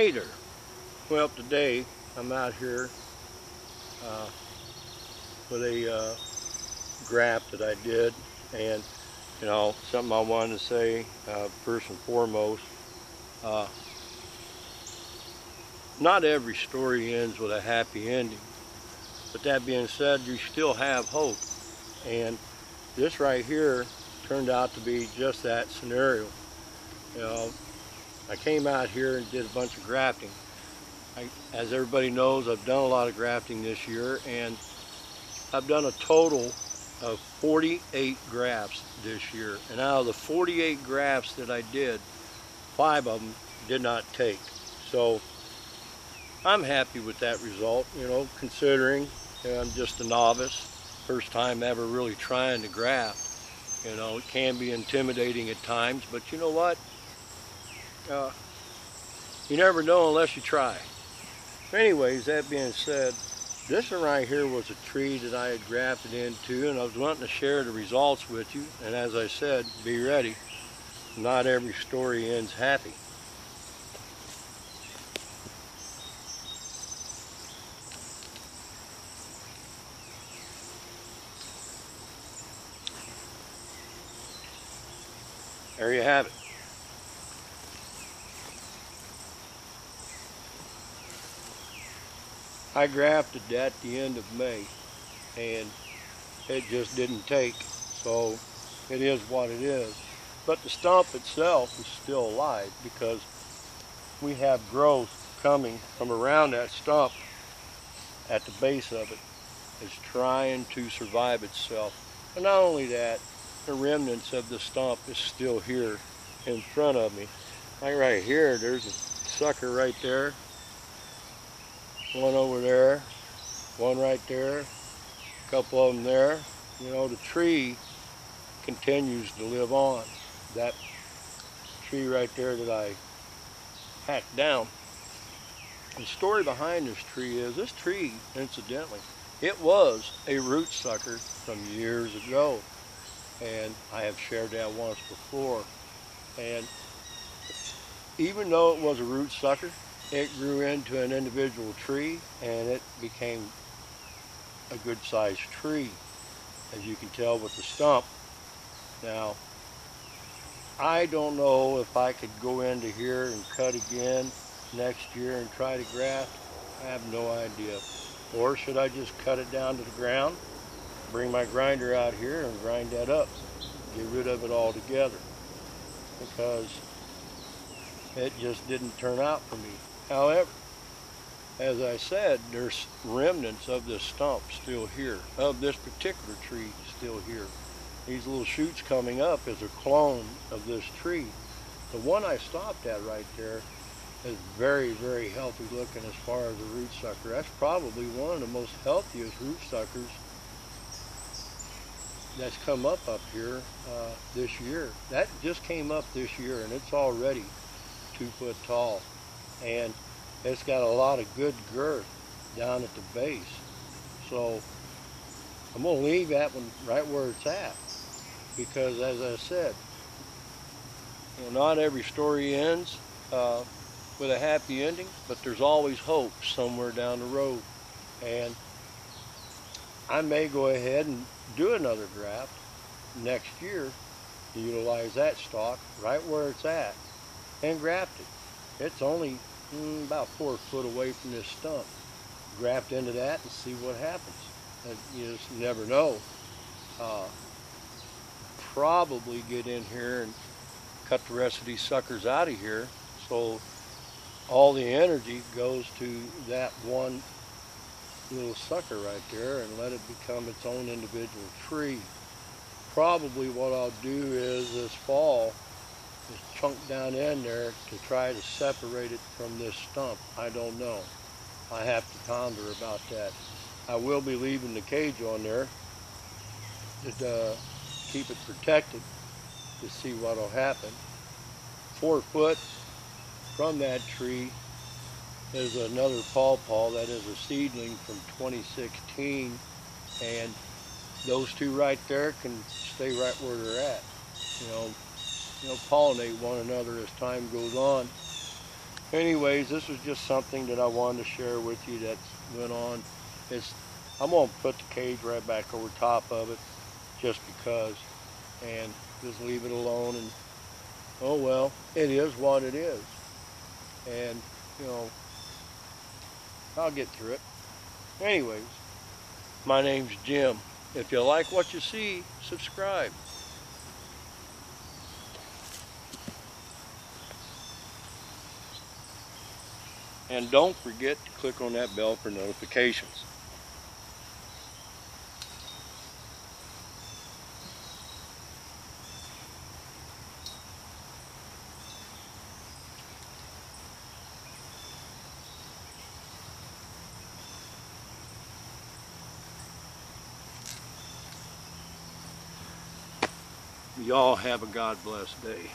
Hey there. Well, today I'm out here uh, with a uh, that I did, and you know something I wanted to say uh, first and foremost. Uh, not every story ends with a happy ending, but that being said, you still have hope, and this right here turned out to be just that scenario. You know, I came out here and did a bunch of grafting. I, as everybody knows, I've done a lot of grafting this year, and I've done a total of 48 grafts this year. And out of the 48 grafts that I did, five of them did not take. So I'm happy with that result, you know, considering you know, I'm just a novice, first time ever really trying to graft. You know, it can be intimidating at times, but you know what? Uh, you never know unless you try. Anyways, that being said, this one right here was a tree that I had grafted into and I was wanting to share the results with you. And as I said, be ready. Not every story ends happy. There you have it. I grafted at the end of May and it just didn't take. So it is what it is. But the stump itself is still alive because we have growth coming from around that stump at the base of. It's trying to survive itself. And not only that, the remnants of the stump is still here in front of me. Like right here, there's a sucker right there one over there, one right there, a couple of them there. You know, the tree continues to live on. That tree right there that I hacked down. The story behind this tree is, this tree, incidentally, it was a root sucker from years ago. And I have shared that once before. And even though it was a root sucker, it grew into an individual tree and it became a good sized tree as you can tell with the stump. Now I don't know if I could go into here and cut again next year and try to graft. I have no idea. Or should I just cut it down to the ground, bring my grinder out here and grind that up, get rid of it altogether because it just didn't turn out for me. However, as I said, there's remnants of this stump still here, of this particular tree still here. These little shoots coming up is a clone of this tree. The one I stopped at right there is very, very healthy looking as far as a root sucker. That's probably one of the most healthiest root suckers that's come up up here uh, this year. That just came up this year and it's already two foot tall and it's got a lot of good girth down at the base. So I'm going to leave that one right where it's at because as I said, you know, not every story ends uh, with a happy ending, but there's always hope somewhere down the road. And I may go ahead and do another graft next year to utilize that stock right where it's at and graft it. It's only mm, about four foot away from this stump. Graft into that and see what happens. And you just never know. Uh, probably get in here and cut the rest of these suckers out of here so all the energy goes to that one little sucker right there and let it become its own individual tree. Probably what I'll do is this fall is chunk down in there to try to separate it from this stump. I don't know. I have to ponder about that. I will be leaving the cage on there to uh, keep it protected to see what will happen. Four foot from that tree is another pawpaw that is a seedling from 2016 and those two right there can stay right where they're at. You know, you know, pollinate one another as time goes on. anyways, this was just something that I wanted to share with you that went on. It's I'm gonna put the cage right back over top of it just because and just leave it alone and oh well, it is what it is. And you know I'll get through it. Anyways, my name's Jim. If you like what you see, subscribe. And don't forget to click on that bell for notifications. Y'all have a God bless day.